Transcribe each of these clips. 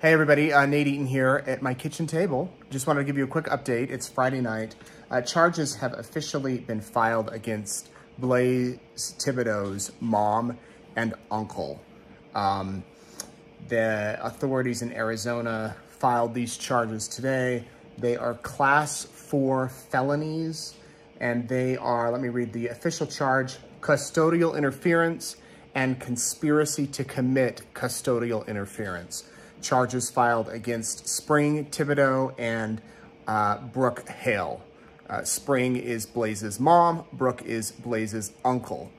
Hey everybody, uh, Nate Eaton here at my kitchen table. Just wanted to give you a quick update. It's Friday night. Uh, charges have officially been filed against Blaze Thibaudeau's mom and uncle. Um, the authorities in Arizona filed these charges today. They are class four felonies and they are, let me read the official charge, custodial interference and conspiracy to commit custodial interference charges filed against Spring Thibaudeau and uh, Brooke Hale. Uh, Spring is Blaze's mom, Brooke is Blaze's uncle.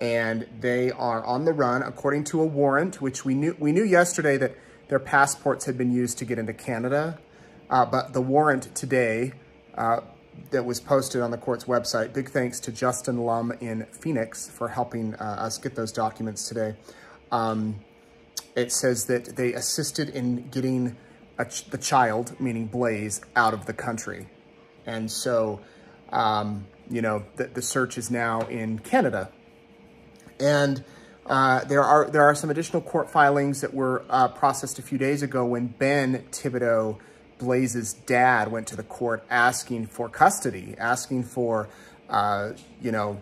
And they are on the run according to a warrant, which we knew we knew yesterday that their passports had been used to get into Canada. Uh, but the warrant today uh, that was posted on the court's website, big thanks to Justin Lum in Phoenix for helping uh, us get those documents today. Um, it says that they assisted in getting ch the child, meaning Blaze, out of the country. And so, um, you know, the, the, search is now in Canada. And uh, there are there are some additional court filings that were uh, processed a few days ago when Ben Thibaudeau, Blaze's dad, went to the court asking for custody, asking for, uh, you know,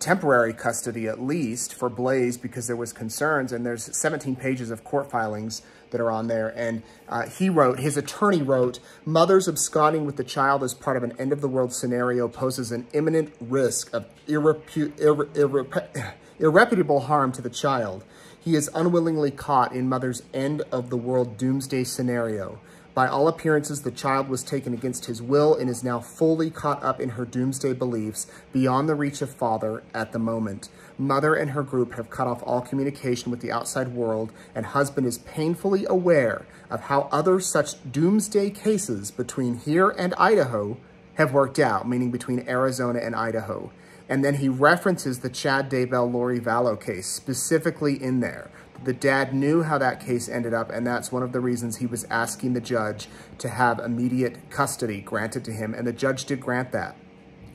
temporary custody at least for Blaze because there was concerns and there's 17 pages of court filings that are on there. And uh, he wrote, his attorney wrote, mothers absconding with the child as part of an end of the world scenario poses an imminent risk of irrepu irre irre irreparable harm to the child. He is unwillingly caught in mother's end of the world doomsday scenario. By all appearances, the child was taken against his will and is now fully caught up in her doomsday beliefs beyond the reach of father at the moment. Mother and her group have cut off all communication with the outside world, and husband is painfully aware of how other such doomsday cases between here and Idaho have worked out, meaning between Arizona and Idaho. And then he references the Chad Daybell Lori Vallow case specifically in there. The dad knew how that case ended up, and that's one of the reasons he was asking the judge to have immediate custody granted to him, and the judge did grant that.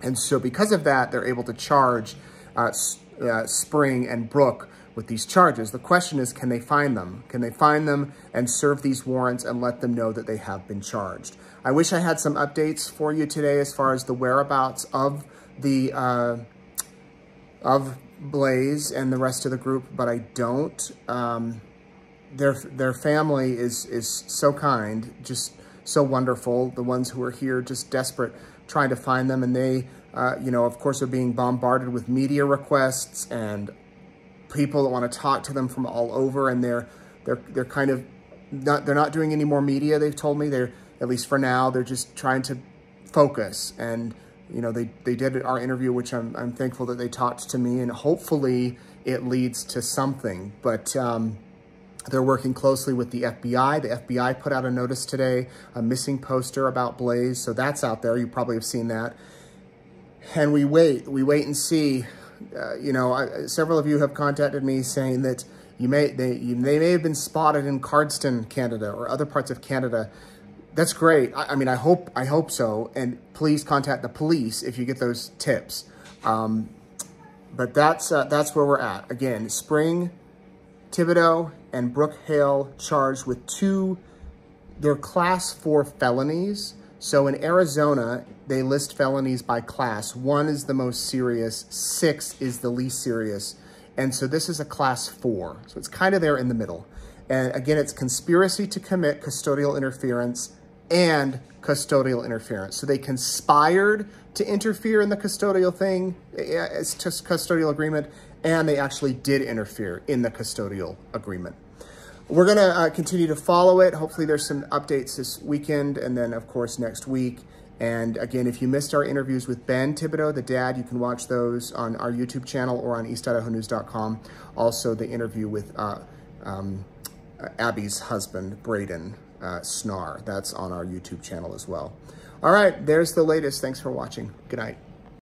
And so because of that, they're able to charge uh, uh, Spring and Brooke with these charges. The question is, can they find them? Can they find them and serve these warrants and let them know that they have been charged? I wish I had some updates for you today as far as the whereabouts of the uh, of Blaze and the rest of the group, but I don't. Um, their their family is is so kind, just so wonderful. The ones who are here, just desperate, trying to find them, and they, uh, you know, of course, are being bombarded with media requests and people that want to talk to them from all over, and they're they're they're kind of not they're not doing any more media. They've told me they're at least for now. They're just trying to focus and you know, they, they did our interview, which I'm, I'm thankful that they talked to me and hopefully it leads to something. But um, they're working closely with the FBI. The FBI put out a notice today, a missing poster about Blaze. So that's out there. You probably have seen that. And we wait, we wait and see. Uh, you know, I, several of you have contacted me saying that you may they, you, they may have been spotted in Cardston, Canada, or other parts of Canada that's great. I, I, mean, I hope I hope so. And please contact the police if you get those tips. Um, but that's uh, that's where we're at. Again, Spring, Thibaudeau, and Brooke Hale charged with two, they're class four felonies. So in Arizona, they list felonies by class. One is the most serious, six is the least serious. And so this is a class four. So it's kind of there in the middle. And again, it's conspiracy to commit custodial interference, and custodial interference. So they conspired to interfere in the custodial thing, it's just custodial agreement, and they actually did interfere in the custodial agreement. We're gonna uh, continue to follow it. Hopefully there's some updates this weekend and then of course next week. And again, if you missed our interviews with Ben Thibaudeau, the dad, you can watch those on our YouTube channel or on eastidahonews.com. Also the interview with uh, um, Abi's husband, Braden, uh, Snarr. That's on our YouTube channel as well. All right, there's the latest. Thanks for watching. Good night.